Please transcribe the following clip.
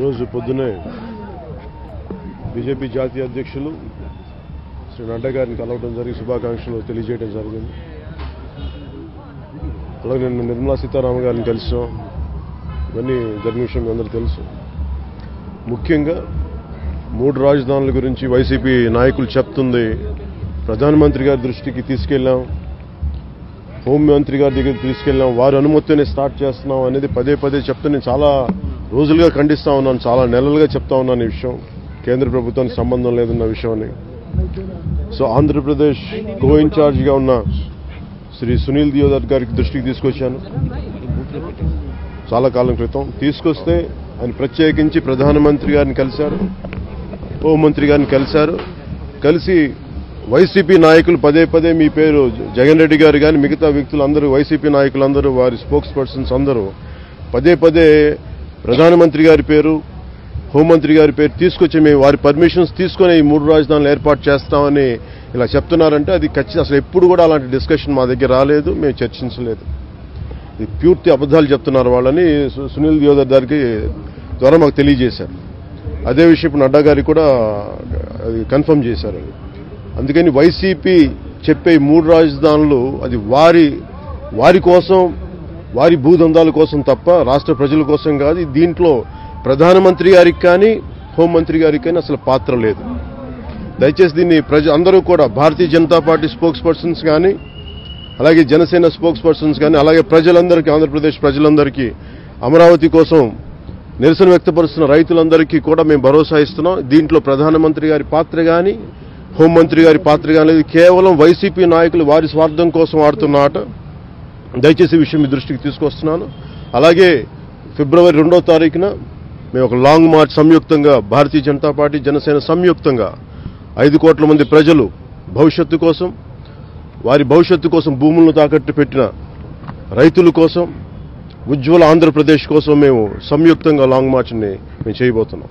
ఈరోజు పొద్దునే బీజేపీ జాతీయ అధ్యక్షులు శ్రీ నడ్డా గారిని కలవడం జరిగి శుభాకాంక్షలు తెలియజేయడం జరిగింది. అలాగే నిన్న నిర్మలా సీతారామన్ గారిని కలిసాం. ఇవన్నీ జరిగిన విషయం అందరూ తెలుసు. ముఖ్యంగా మూడు రాజధానుల గురించి వైసీపీ నాయకులు చెప్తుంది. ప్రధానమంత్రి గారి దృష్టికి తీసుకెళ్ళాం. హోంమంత్రి గారి దగ్గర తీసుకెళ్ళాం వారి అనుమతితోనే స్టార్ట్ చేస్తున్నాం అనేది పదే పదే చెప్తూ నేను చాలా రోజులుగా ఖండిస్తా ఉన్నాను చాలా నెలలుగా చెప్తా ఉన్నాను ఈ విషయం. కేంద్ర ప్రభుత్వానికి సంబంధం లేదన్న విషయాన్ని. సో ఆంధ్రప్రదేశ్ కో ఇన్ఛార్జ్గా ఉన్న శ్రీ సునీల్ దియోదర్ గారికి దృష్టికి తీసుకొచ్చాను. చాలా కాలం క్రితం. తీసుకొస్తే ఆయన ప్రత్యేకించి ప్రధానమంత్రి గారిని కలిశారు హోంమంత్రి గారిని కలిశారు. కలిసి వైసీపీ నాయకులు పదే పదే మీ పేరు జగన్ రెడ్డి గారు కానీ మిగతా వ్యక్తులందరూ వైసీపీ నాయకులందరూ వారి స్పోక్స్ పర్సన్స్ అందరూ పదే పదే ప్రధానమంత్రి గారి పేరు హోంమంత్రి గారి పేరు తీసుకొచ్చి మేము వారి పర్మిషన్స్ తీసుకొని ఈ మూడు రాజధానులు ఏర్పాటు చేస్తామని ఇలా చెప్తున్నారంటే అది ఖచ్చితంగా అసలు ఎప్పుడు కూడా అలాంటి డిస్కషన్ మా దగ్గర రాలేదు మేము చర్చించలేదు. ఇది పూర్తి అబద్ధాలు చెప్తున్నారు వాళ్ళని సు- సునీల్ దియోదర్ గారికి ద్వారా మాకు తెలియజేశారు. అదే విషయం ఇప్పుడు నడ్డా గారికి కూడా అది కన్ఫర్మ్ చేశారు. అందుకని వైసీపీ చెప్పే మూడు రాజధానులు అది వారి వారి కోసం వారి భూదందాల కోసం తప్ప రాష్ట్ర ప్రజల కోసం కాదు. దీంట్లో ప్రధానమంత్రి గారికి కానీ హోంమంత్రి గారికి కానీ అసలు పాత్ర లేదు. దయచేసి దీన్ని ప్రజ అందరూ కూడా భారతీయ జనతా పార్టీ స్పోక్స్ పర్సన్స్ కానీ అలాగే జనసేన స్పోక్స్ పర్సన్స్ కానీ అలాగే ప్రజలందరికీ ఆంధ్రప్రదేశ్ ప్రజలందరికీ అమరావతి కోసం నిరసన వ్యక్తపరుస్తున్న రైతులందరికీ కూడా మేము భరోసా ఇస్తున్నాం. దీంట్లో ప్రధానమంత్రి గారి పాత్ర కానీ హోంమంత్రి గారి పాత్ర కానీ లేదు. కేవలం వైసీపీ నాయకులు వారి స్వార్థం కోసం ఆడుతున్న ఆట. దయచేసి విషయం మీ దృష్టికి తీసుకొస్తున్నాను. అలాగే ఫిబ్రవరి రెండో తారీఖున మేము ఒక లాంగ్ మార్చ్ సంయుక్తంగా భారతీయ జనతా పార్టీ జనసేన సంయుక్తంగా ఐదు కోట్ల మంది ప్రజలు భవిష్యత్తు కోసం వారి భవిష్యత్తు కోసం భూములను తాకట్టు పెట్టిన రైతుల కోసం ఉజ్వల ఆంధ్రప్రదేశ్ కోసం మేము సంయుక్తంగా లాంగ్ మార్చ్ని మేము చేయబోతున్నాం.